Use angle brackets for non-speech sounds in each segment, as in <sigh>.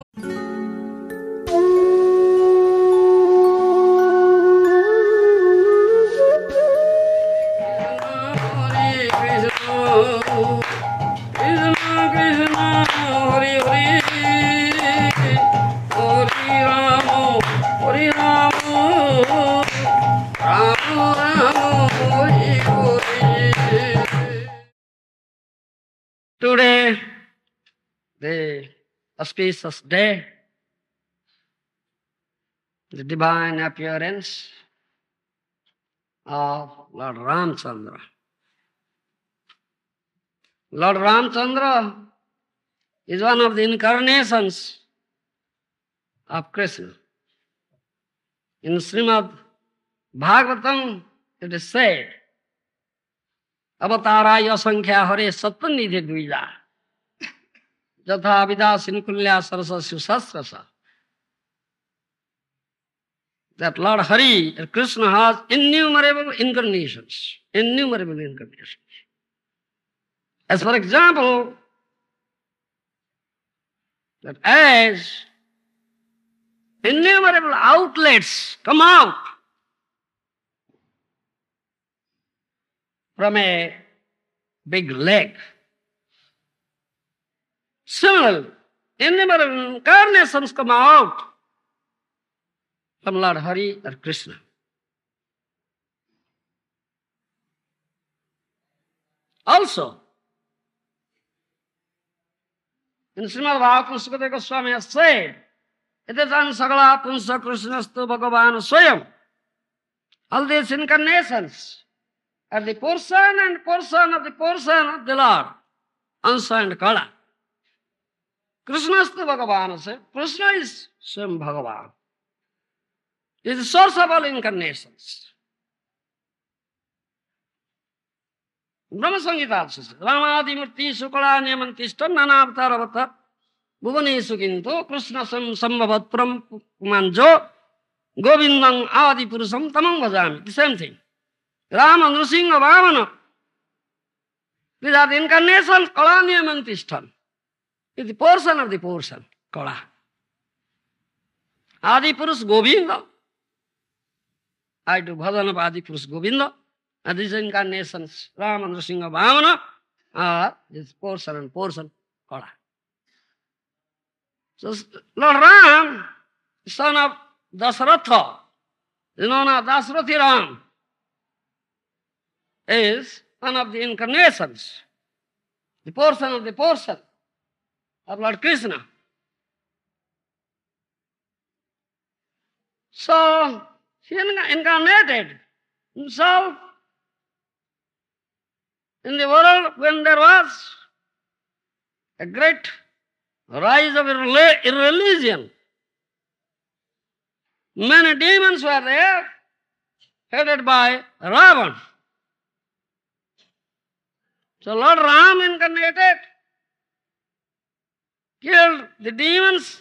Música auspicious day, the divine appearance of Lord Ramchandra. Lord Ramchandra is one of the incarnations of Krishna. In Srimad Bhagavatam, it is said, अवताराय संख्या हरे सप्तनिधि द्विजा यथा विदा सिंकुल्या Saraswati सहस्रश that Lord Hari, that Krishna has innumerable incarnations, innumerable incarnations. As for example, that as innumerable outlets come out from a big leg, similarly, innumerable incarnations come out from Lord Hari or Krishna. Also, in Srimad Bhagavatam Goswami has said, Itatam Sagala Punsa Krishnastu Bhagavan Swayam. All these incarnations are the portion and portion of the portion of the Lord, Ansa and Kala. कृष्णस्तु भगवान से Krishna is स्वयं भगवान is source of all incarnation Brahma Samhita रामादि मूर्ति शुक्ला नियमतिष्ठ नाना अवतार अवतार भुवनेशु किंतु कृष्ण स्वयं परम कुमान जो गोविंदं आदि पुरुषम तमं भजामी same thing Ram Nrisimha Vaman These are कला incarnations, the portion of the portion kala adi purush govinda. I do bhajan of adi purush govinda. Ah, and these incarnations, Ram and Nrsimha Vamana, are this portion and portion Kala. So Lord Ram, son of Dasratha, is known as Dasrathi Ram, is one of the incarnations, the portion of the portion of Lord Krishna. So he incarnated himself in the world when there was a great rise of irreli- irreligion. Many demons were there, headed by Ravan. So Lord Ram incarnated, killed the demons,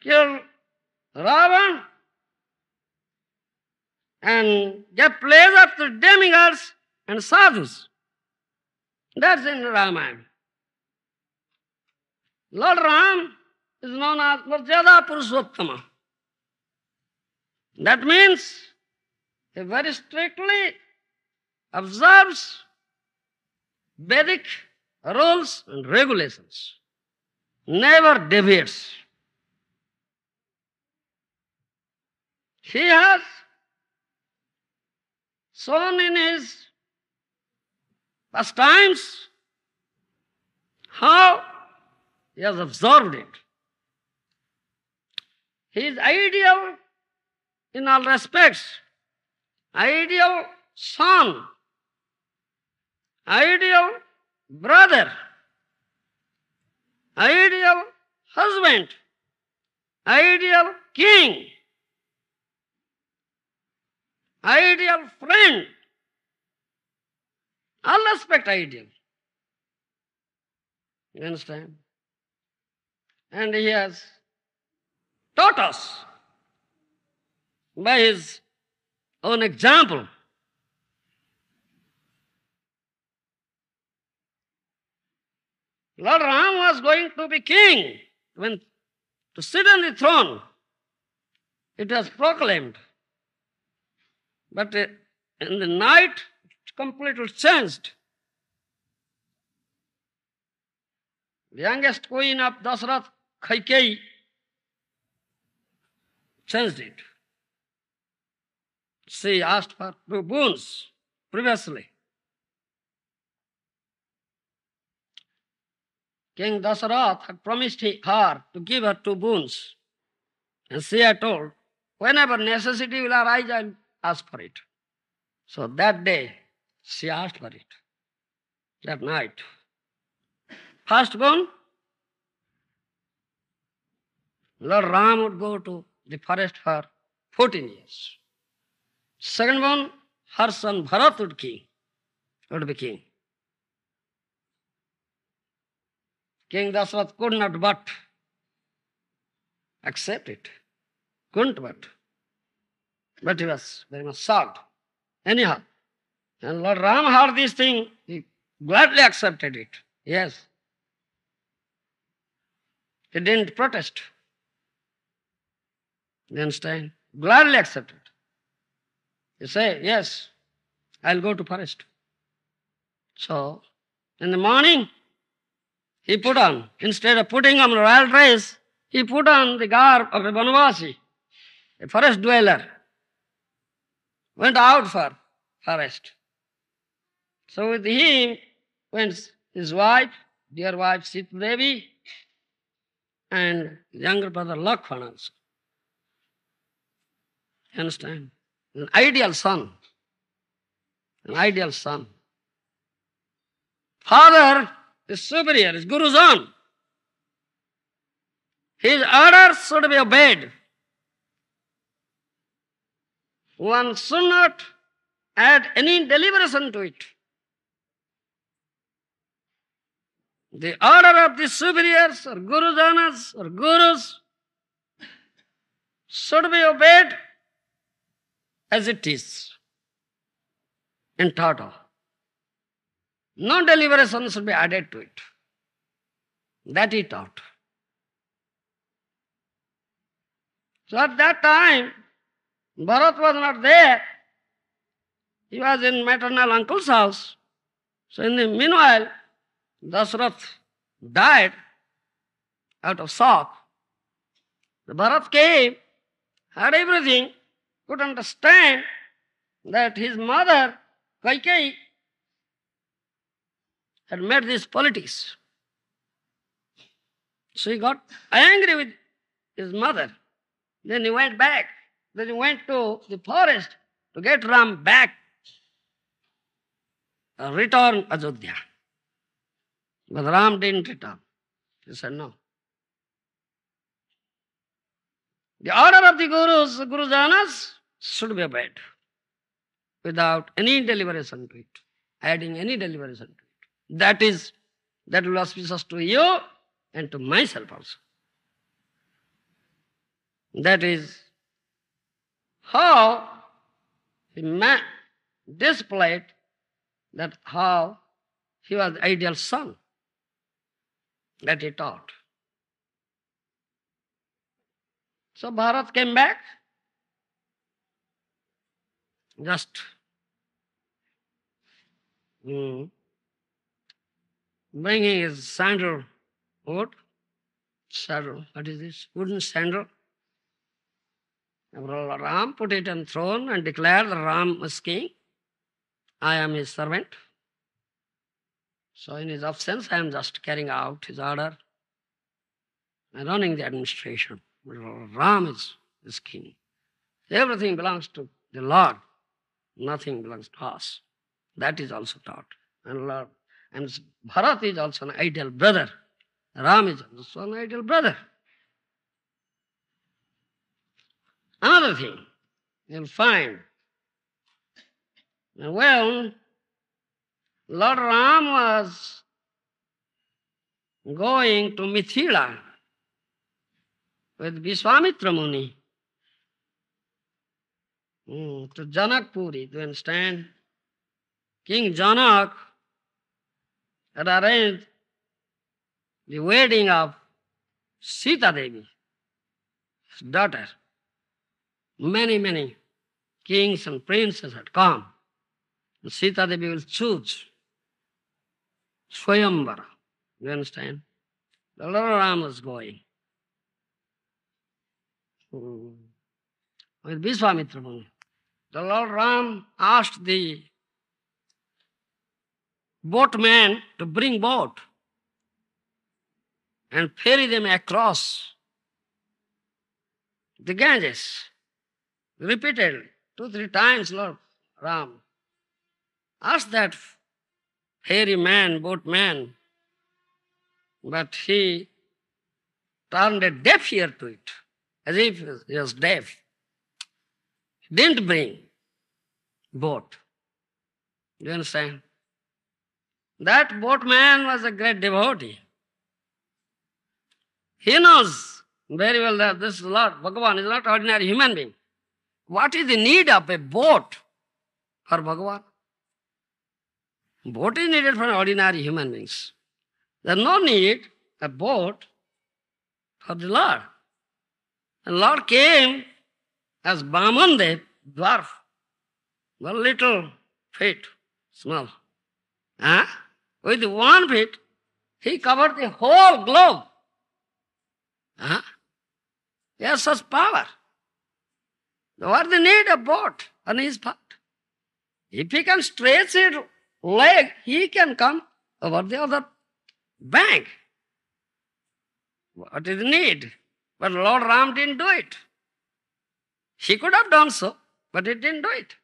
killed Ravan, and gave pleasure to demigods and sadhus. That's in Ramayana. Lord Ram is known as Marjada Purushottama. That means he very strictly observes Vedic rules and regulations, never deviates. He has shown in his pastimes how he has observed it. He is ideal in all respects, ideal son, ideal brother, ideal husband, ideal king, ideal friend, all respect ideal. You understand? And he has taught us by his own example. Lord Ram was going to be king when to sit on the throne. It was proclaimed. But uh, in the night, it completely changed. The youngest queen of Dasarath, Kaikeyi, changed it. She asked for two boons previously. King Dasarath had promised her to give her two boons. And she had told, whenever necessity will arise, I'll ask for it. So that day, she asked for it. That night. First boon, Lord Ram would go to the forest for 14 years. Second one, her son Bharat would king, would be king. King Dasrath could not but accept it. Couldn't but. But he was very much shocked. Anyhow, and Lord Ram heard this thing, he gladly accepted it. Yes. He didn't protest. You understand? Gladly accepted. He say, yes, I'll go to forest. So, in the morning, he put on, instead of putting on royal dress, he put on the garb of a Banavasi, a forest dweller. Went out for forest. So with him went his wife, dear wife Sita Devi, and younger brother Lakshmana also. You understand? An ideal son. An ideal son. Father is superior, is Guru's own. His orders should be obeyed. One should not add any deliberation to it. The order of the superiors or Gurujanas or Gurus should be obeyed as it is in Tata. No deliberation should be added to it. That he taught. So at that time, Bharat was not there. He was in maternal uncle's house. So in the meanwhile, Dasrath died out of shock. The Bharat came, heard everything, could understand that his mother, Kaikeyi, had made this politics. So he got angry with his mother. Then he went back. Then he went to the forest to get Ram back. Return Ajodhya. But Ram didn't return. He said no. The order of the Gurus, Guru Janas, should be obeyed without any deliberation to it, adding any deliberation to it. That is, that will auspicious to you and to myself also. That is how he ma- displayed that how he was the ideal son that he taught. So Bharat came back, just mm, bringing his sandal wood, saddle, what is this? Wooden sandal. Ram put it on throne and declared that Ram is king. I am his servant. So in his absence, I am just carrying out his order and running the administration. Ram is, is king. Everything belongs to the Lord. Nothing belongs to us. That is also taught. And Lord, and Bharat is also an ideal brother. Ram is also an ideal brother. Another thing you'll find well, Lord Ram was going to Mithila with Vishwamitra Muni mm, to Janakpuri, do you understand? King Janak had arranged the wedding of Sita Devi, his daughter. Many, many kings and princes had come. And Sita Devi will choose Swayamvara. You understand? The Lord Ram was going. Hmm. With Vishwamitra Muni. The Lord Ram asked the boatman to bring boat and ferry them across the Ganges. Repeatedly, two, three times, Lord Ram asked that ferryman, boatman, but he turned a deaf ear to it, as if he was deaf. Didn't bring boat. Do you understand? That boatman was a great devotee. He knows very well that this Lord Bhagavan is not ordinary human being. What is the need of a boat for Bhagavan? Boat is needed for ordinary human beings. There is no need a boat for the Lord. The Lord came as Vamanadev, dwarf, one little feet, small. Huh? With one feet, he covered the whole globe. Huh? He has such power. What the need of boat on his part? If he can stretch his leg, he can come over the other bank. What is the need? But Lord Ram didn't do it. He could have done so, but he didn't do it.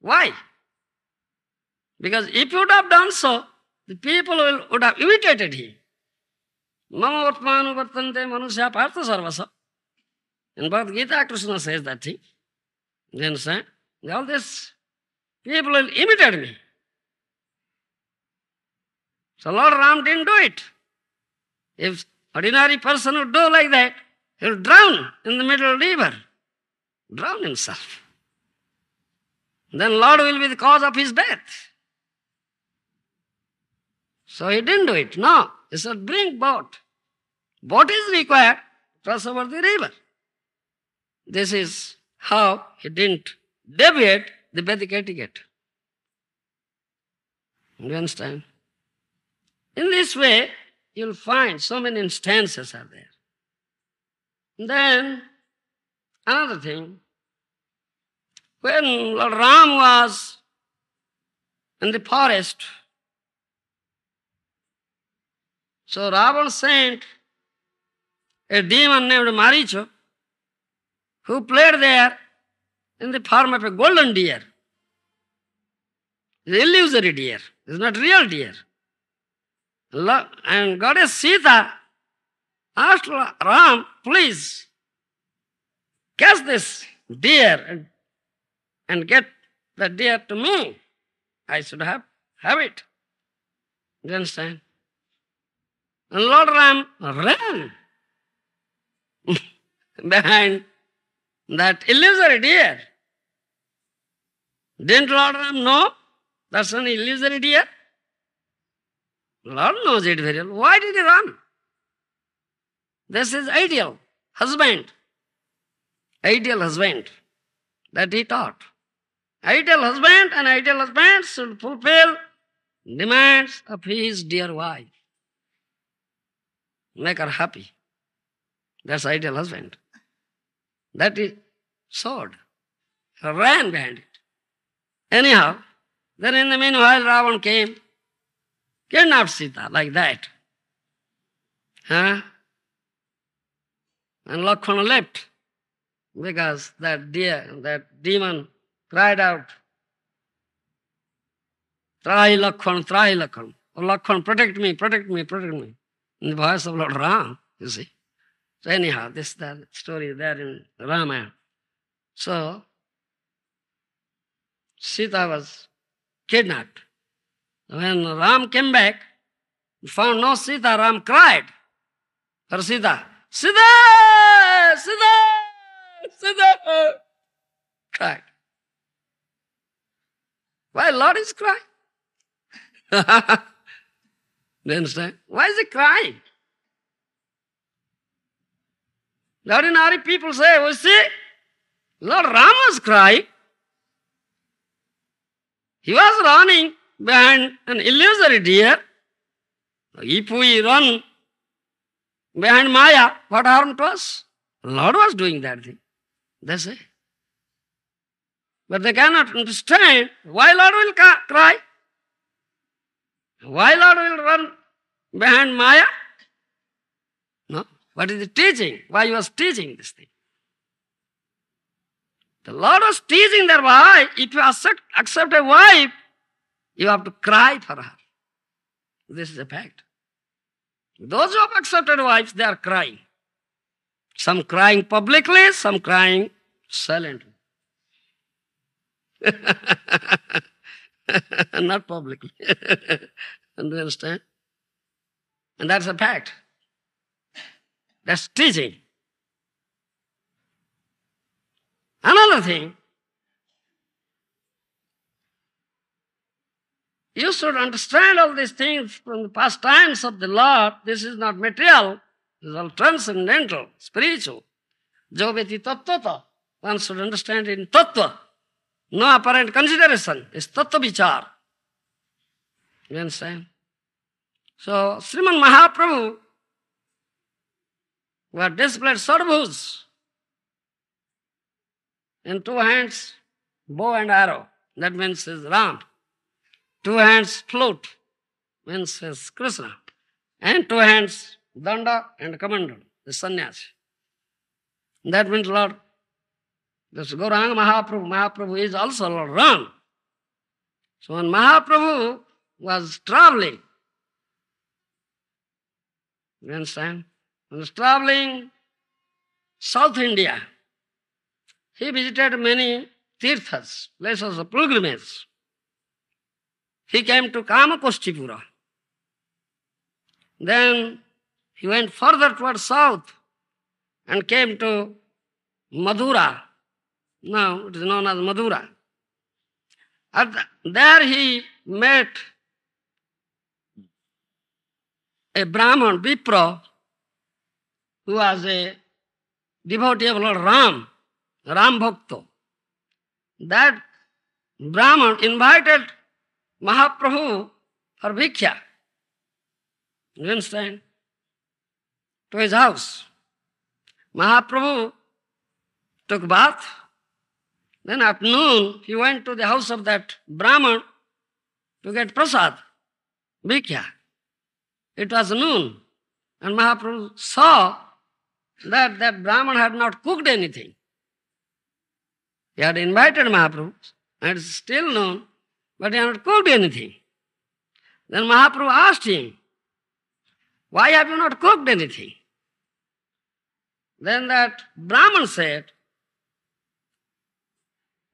Why? Because if he would have done so, the people will, would have imitated him. Mama Vatmanu Vartante Manusya Partha Sarvasa. In Bhagavad Gita, Krishna says that thing. You understand? All this people will imitate me. So Lord Ram didn't do it. If ordinary person would do like that, he'll drown in the middle river. Drown himself. Then Lord will be the cause of his death. So he didn't do it. No. He said, bring boat. Boat is required cross over the river. This is how he didn't deviate the Vedic etiquette. You understand? In this way, you'll find so many instances are there. Then, another thing, when Lord Ram was in the forest, so Ravan sent a demon named Maricho who played there in the form of a golden deer. It's illusory deer. It's not real deer. And goddess Sita asked Ram, please catch this deer and, and get the deer to me. I should have, have it. You understand? And Lord Ram ran behind that illusory deer. Didn't Lord Ram know that's an illusory deer? Lord knows it very well. Why did he run? This is ideal husband. Ideal husband that he taught. Ideal husband and ideal husband should fulfill demands of his dear wife. Make her happy. That's ideal husband. That is sword. Ran behind it. Anyhow, then in the meanwhile, Ravan came, kidnapped Sita like that. Huh? And Lakshmana left because that dear, that demon cried out, Trai Lakshman, Trai Lakshman. Oh, Lakshman, protect me, protect me, protect me. In the voice of Lord Ram, you see. So anyhow, this that story there in Ramayana. So Sita was kidnapped. When Ram came back, he found no Sita, Ram cried for Sita. Sita! Sita! Sita! <laughs> Cried. Why Lord is crying? <laughs> You understand? Why is he crying? The ordinary people say, well, see, Lord Rama's crying. He was running behind an illusory deer. If we run behind Maya, what harm to us? Lord was doing that thing. They say, But they cannot understand why Lord will cry. Why Lord will run behind Maya? No. What is the teaching? Why he was teaching this thing? The Lord was teaching that why, if you accept, accept a wife, you have to cry for her. This is a fact. Those who have accepted wives, they are crying. Some crying publicly, some crying silently. <laughs> And <laughs> not publicly. <laughs> Do you understand? And that's a fact. That's teaching. Another thing, you should understand all these things from the past times of the Lord. This is not material, this is all transcendental, spiritual. Joveti tattvata. One should understand in tattva. No apparent consideration. It's tattva vichar. You understand? So, Sriman Mahaprabhu had displayed sarvus in two hands, bow and arrow. That means his Ram. Two hands, flute, means his Krishna. And two hands, danda and kamandal, the sannyasi. That means Lord. This Gauranga Mahaprabhu, Mahaprabhu is also Lord Ram. So when Mahaprabhu was traveling, you understand? He was traveling South India. He visited many tirthas, places of pilgrimage. He came to Kamakostipura. Then he went further towards south and came to Madura. Now it is known as Madura. At the- there he met a Brahman, Vipra, who was a devotee of Lord Ram, Ram Bhakta. That Brahman invited Mahaprabhu for Bhiksha. You understand? To his house. Mahaprabhu took bath. Then at noon, he went to the house of that Brahman to get prasad, Bhiksha. It was noon, and Mahaprabhu saw that that Brahman had not cooked anything. He had invited Mahaprabhu, and it's still noon, but he had not cooked anything. Then Mahaprabhu asked him, Why have you not cooked anything? Then that Brahman said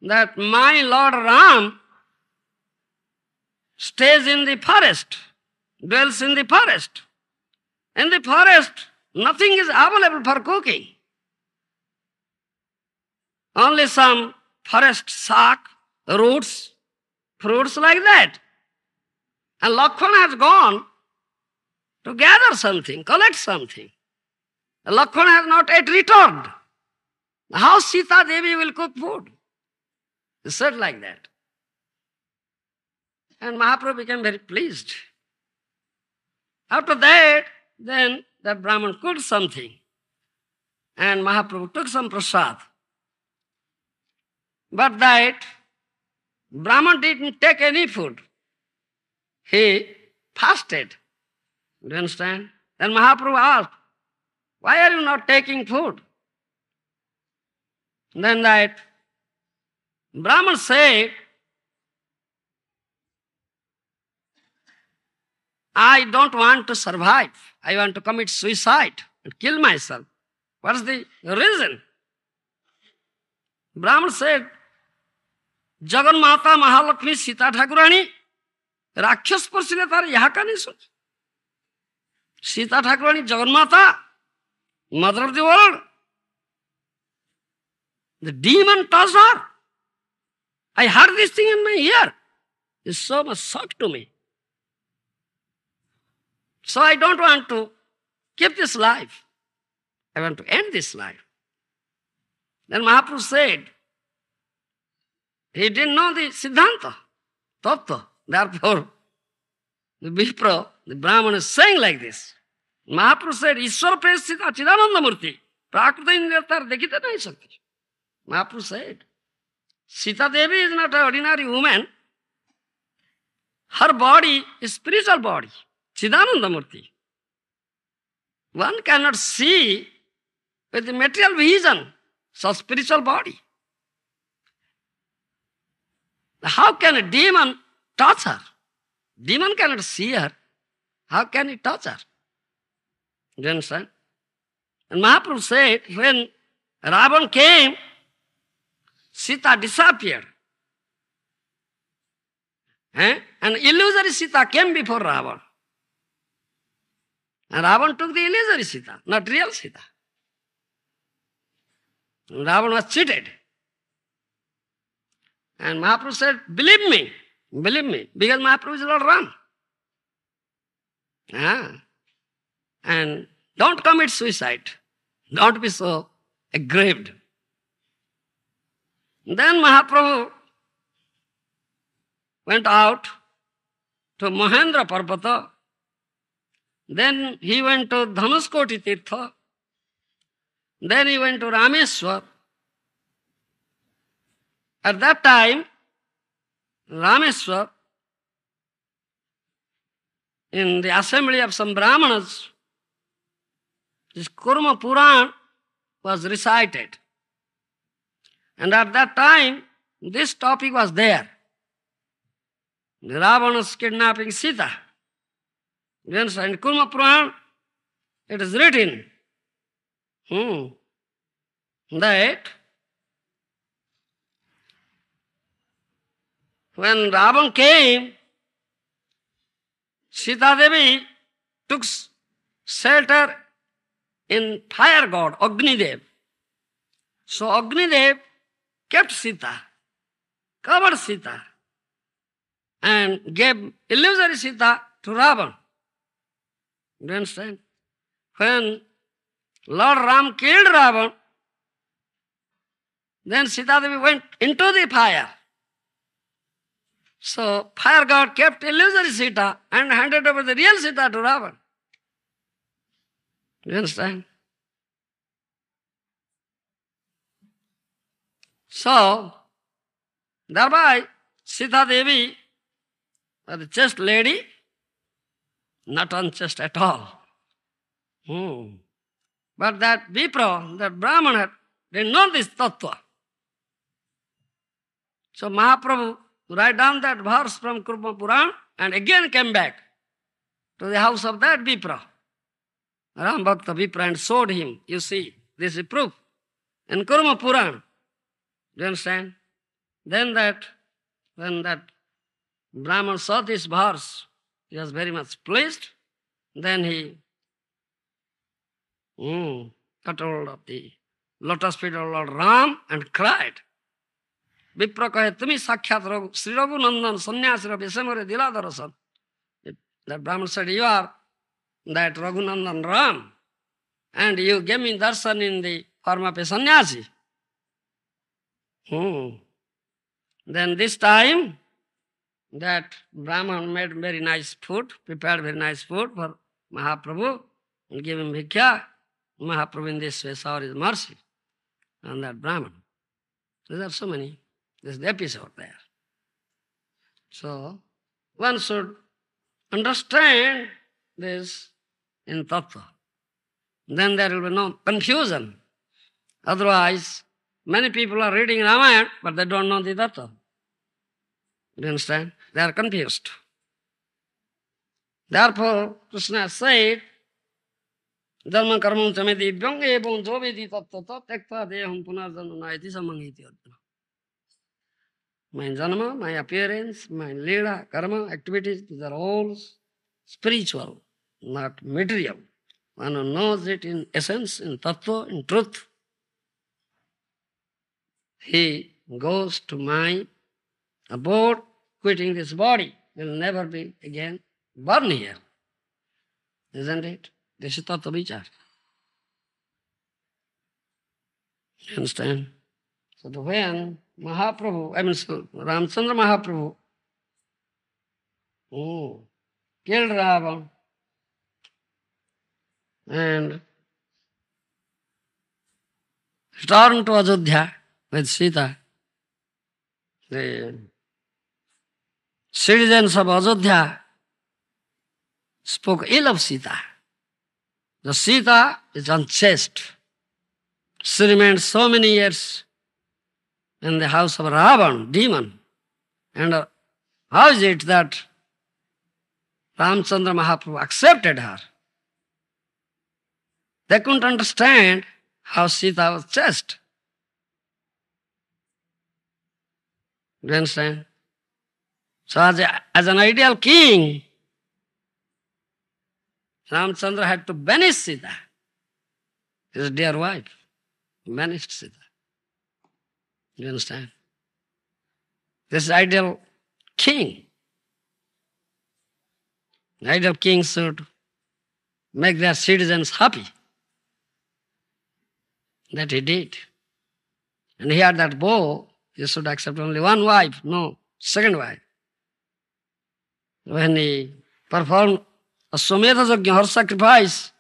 that my Lord Ram stays in the forest, dwells in the forest. In the forest, nothing is available for cooking. Only some forest sack, roots, fruits like that. And Lakshmana has gone to gather something, collect something. Lakshmana has not yet returned. How Sita Devi will cook food? He said like that. And Mahaprabhu became very pleased. After that, then the Brahman cooked something. And Mahaprabhu took some prasad. But that Brahman didn't take any food. He fasted. Do you understand? Then Mahaprabhu asked, Why are you not taking food? Then that Brahman said, I don't want to survive. I want to commit suicide and kill myself. What's the reason? Brahman said, जगन माता महालक्ष्मी सीता ठाकुरानी राक्षस पसीने तार यहाँ का नहीं सोच सीता ठाकुरानी जगन माता of the world the demon touched her i heard this thing in my ear it's so much shock to me so i don't want to keep this life i want to end this life Then Mahaprabhu said, he didn't know the Siddhanta, Tattva. Therefore, the Vipra, the Brahman is saying like this. Mahaprabhu said, Ishwar Prestita Chidananda Murti. Prakrita Indriyatar Dekhita Nahi Sakti. Mahaprabhu said, Sita Devi is not an ordinary woman. Her body is spiritual body, Chidananda Murti. One cannot see with the material vision such spiritual body. How can a demon touch her? Demon cannot see her. How can he touch her? You understand? And Mahaprabhu said, when Ravan came, Sita disappeared. Eh? An illusory Sita came before Ravan. And Ravan took the illusory Sita, not real Sita. Ravan was cheated. And Mahaprabhu said, believe me, believe me, because Mahaprabhu is Lord Ram. Ah. And don't commit suicide. Don't be so aggrieved. Then Mahaprabhu went out to Mahendra Parvata. Then he went to Dhanuskoti Tirtha. Then he went to Rameswar. At that time, Rameswar, in the assembly of some Brahmanas, this Kurma Puran was recited. And at that time, this topic was there. The Ravana's kidnapping Sita. Understand? In Kurma Puran, it is written hmm, that when Ravan came, Sita Devi took shelter in fire god, Agnidev. So Agnidev kept Sita, covered Sita, and gave illusory Sita to Ravan. You understand? When Lord Ram killed Ravan, then Sita Devi went into the fire. So fire god kept illusory Sita and handed over the real Sita to Ravan. You understand? So, thereby, Sita Devi a chaste lady, not unchaste at all. Hmm. But that Vipra, that Brahman, had, didn't know this tattva. So Mahaprabhu write down that verse from Kurma Puran and again came back to the house of that Vipra. Ram Bhakta Vipra and showed him, you see, this is proof. In Kurma Puran, do you understand? Then that, when that Brahman saw this verse, he was very much pleased. Then he mm, cut hold of the lotus feet of Lord Ram and cried. Vipra tumi sakyat Raghu, Sri Raghunandan, sannyasi Ravi, samare dila. That Brahman said, you are that Raghunandan Ram and you gave me darshan in the form of a sannyasi. Hmm. Then this time, that Brahman made very nice food, prepared very nice food for Mahaprabhu, and gave him bhikya. Mahaprabhu in this way saw his mercy on that Brahman. There are so many. This is the episode there. So, one should understand this in tattva. Then there will be no confusion. Otherwise, many people are reading Ramayana, but they don't know the tattva. Do you understand? They are confused. Therefore, Krishna said, Dharma karmam chame divyam evam jovedi tattva tekta deham punarjanam naiti samangiti arjuna. My janma, my appearance, my lila, karma, activities, these are all spiritual, not material. One knows it in essence, in tattva, in truth, he goes to my abode, quitting this body, will never be again born here. Isn't it? This is tattva vichar. You understand? So the- when Mahaprabhu, I mean Ramchandra Mahaprabhu, oh, killed Ravan and returned to Ajodhya with Sita, the citizens of Ajodhya spoke ill of Sita. The Sita is unchaste. She remained so many years in the house of Ravan, demon. And uh, how is it that Ramchandra Mahaprabhu accepted her? They couldn't understand how Sita was chaste. Do you understand? So, as, a, as an ideal king, Ramchandra had to banish Sita, his dear wife. Banished Sita. Do You understand? This ideal king. Ideal king should make their citizens happy. That he did. And he had that bow, he should accept only one wife, no second wife. When he performed Ashvamedha Yajna, her sacrifice,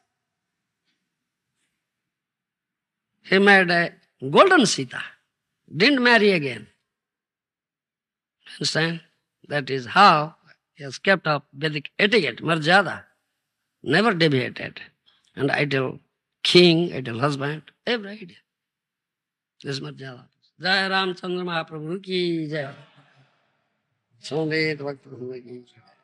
he made a golden Sita, didn't marry again. Understand? That is how he has kept up Vedic etiquette, marjada, never deviated. And ideal king, ideal husband, every idea. This is marjada. જય રામચંદ્ર મહાપ્રભુ કી જય. સંગીત ભક્ત કી જય